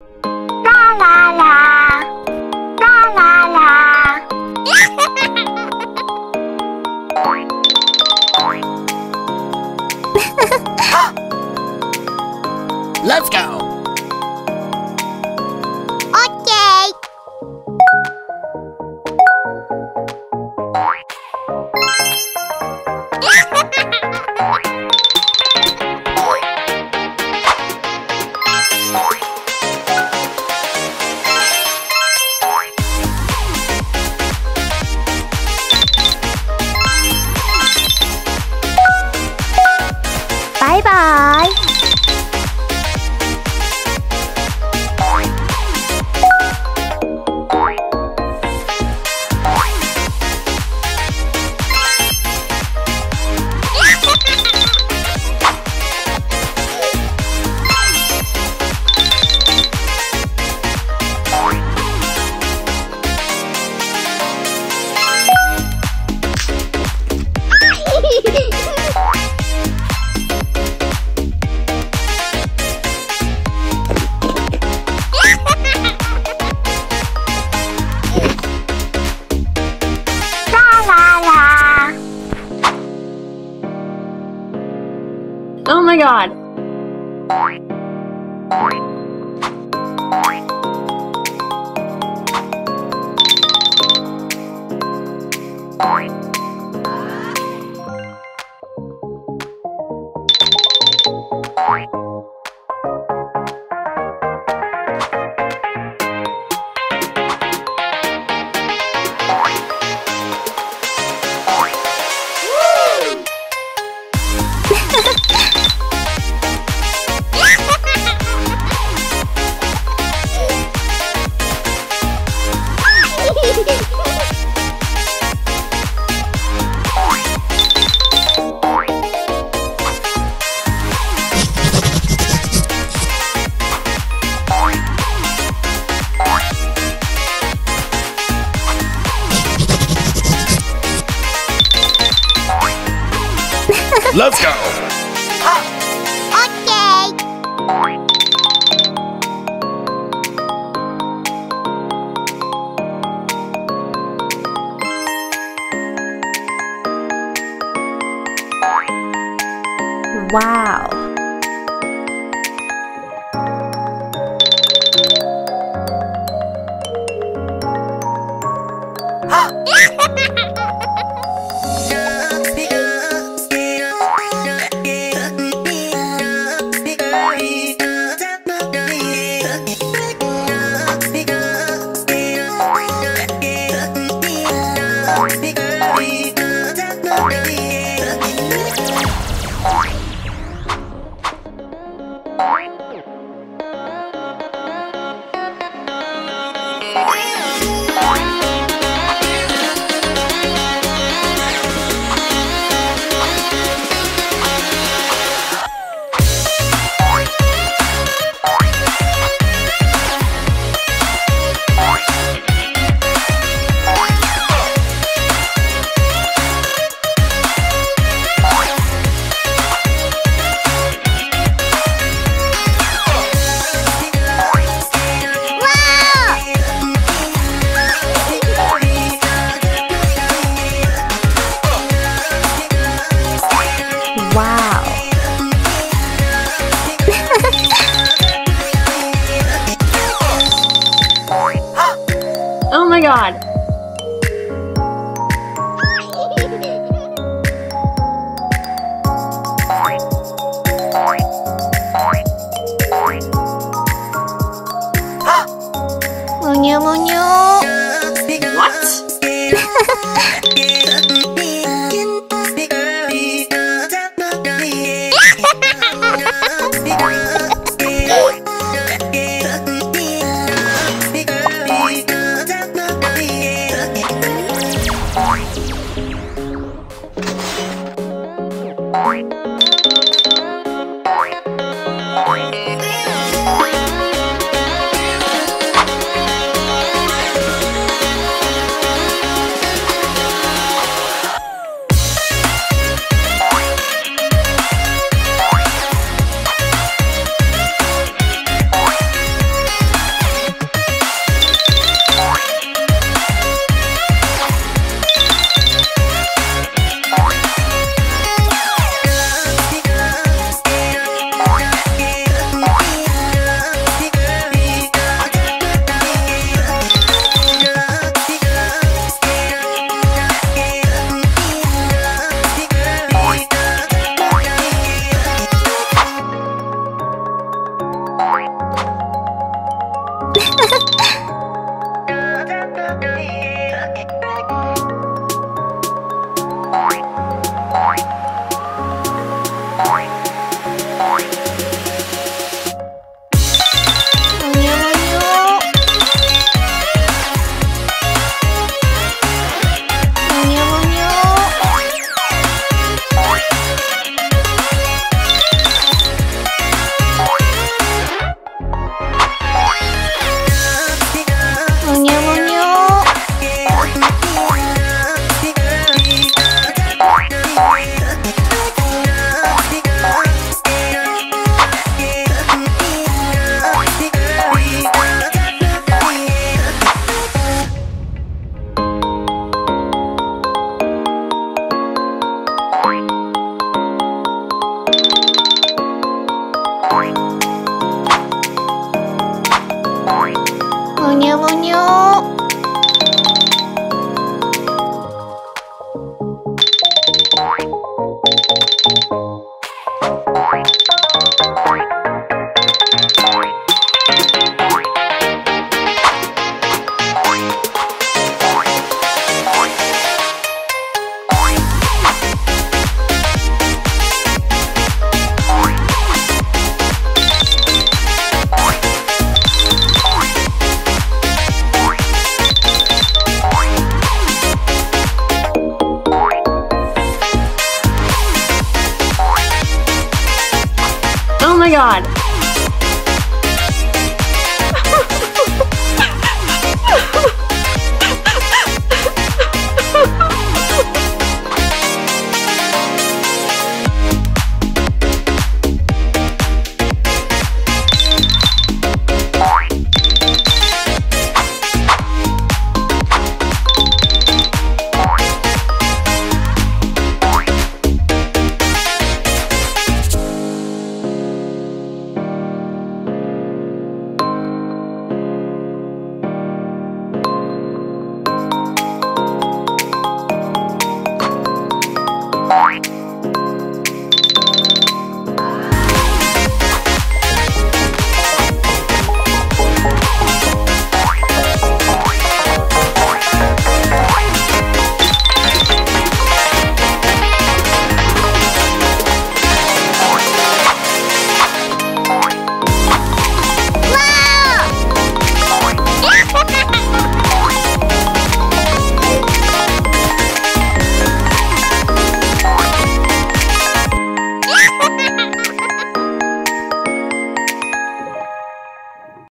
Let's go! My god. Let's go! Okay! Wow! Bye. my god. Munyo, munyo. What? Oh my god.